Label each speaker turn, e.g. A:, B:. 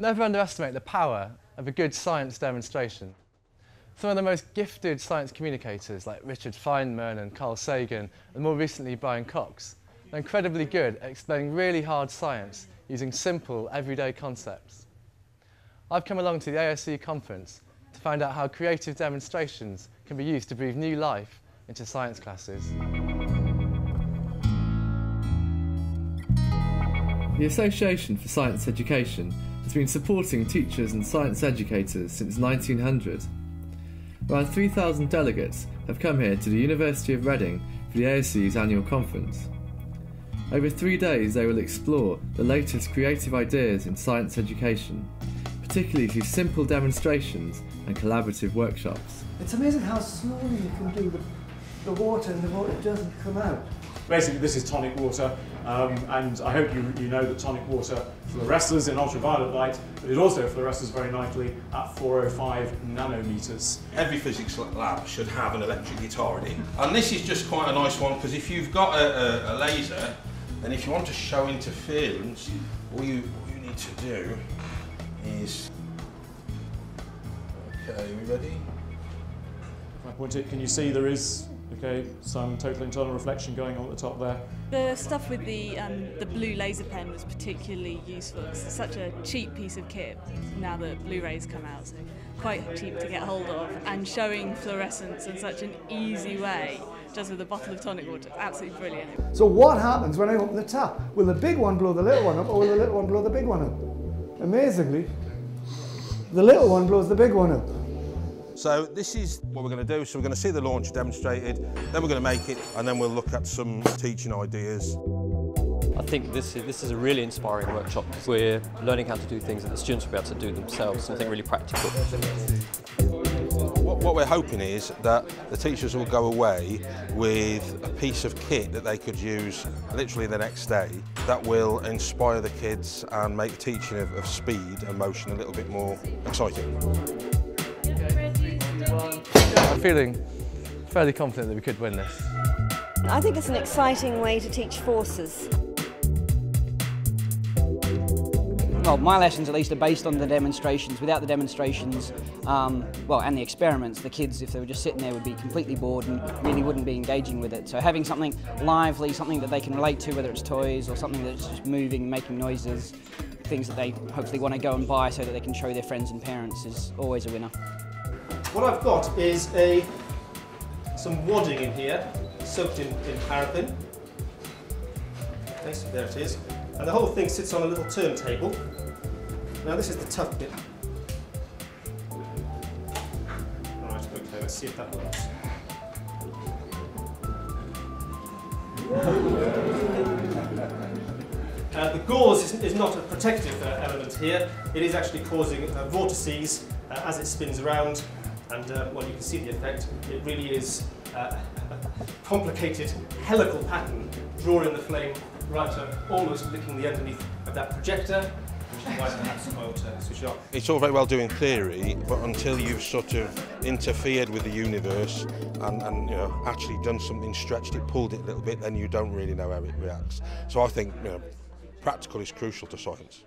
A: Never underestimate the power of a good science demonstration. Some of the most gifted science communicators like Richard Feynman and Carl Sagan and more recently Brian Cox are incredibly good at explaining really hard science using simple everyday concepts. I've come along to the ASE conference to find out how creative demonstrations can be used to breathe new life into science classes. The Association for Science Education has been supporting teachers and science educators since 1900. Around 3,000 delegates have come here to the University of Reading for the ASE's annual conference. Over three days they will explore the latest creative ideas in science education, particularly through simple demonstrations and collaborative workshops.
B: It's amazing how slowly you can do the, the water and the water doesn't come out
C: basically this is tonic water um, and I hope you, you know that tonic water fluoresces in ultraviolet light but it also fluoresces very nicely at 405 nanometers.
D: Every physics lab should have an electric guitar in it and this is just quite a nice one because if you've got a, a, a laser and if you want to show interference all you, all you need to do is okay we ready?
C: If I point it can you see there is Okay, some total internal reflection going on at the top there.
E: The stuff with the um, the blue laser pen was particularly useful. It's such a cheap piece of kit now that Blu-rays come out, so quite cheap to get hold of, and showing fluorescence in such an easy way, just with a bottle of tonic water, absolutely brilliant.
B: So what happens when I open the tap? Will the big one blow the little one up, or will the little one blow the big one up? Amazingly, the little one blows the big one up.
D: So this is what we're going to do. So we're going to see the launch demonstrated, then we're going to make it, and then we'll look at some teaching ideas.
F: I think this is, this is a really inspiring workshop because we're learning how to do things that the students will be able to do themselves, something really practical.
D: What, what we're hoping is that the teachers will go away with a piece of kit that they could use literally the next day that will inspire the kids and make the teaching of, of speed and motion a little bit more exciting.
A: I'm feeling fairly confident that we could win this.
G: I think it's an exciting way to teach forces.
H: Well, my lessons at least are based on the demonstrations. Without the demonstrations, um, well, and the experiments, the kids, if they were just sitting there, would be completely bored and really wouldn't be engaging with it. So having something lively, something that they can relate to, whether it's toys or something that's just moving, making noises, things that they hopefully want to go and buy so that they can show their friends and parents is always a winner.
I: What I've got is a some wadding in here, soaked in, in paraffin. Okay, so there it is. And the whole thing sits on a little turntable. Now this is the tough bit. Right, okay, let's see if that works. Uh, the gauze is, is, not a protective uh, element here. It is actually causing uh, vortices uh, as it spins around and uh, well, you can see the effect. It really is uh, a complicated helical pattern, drawing the flame right up, almost licking the underneath of that projector,
D: it's all very well doing theory, but until you've sort of interfered with the universe and, and you know actually done something, stretched it, pulled it a little bit, then you don't really know how it reacts. So I think you know, practical is crucial to science.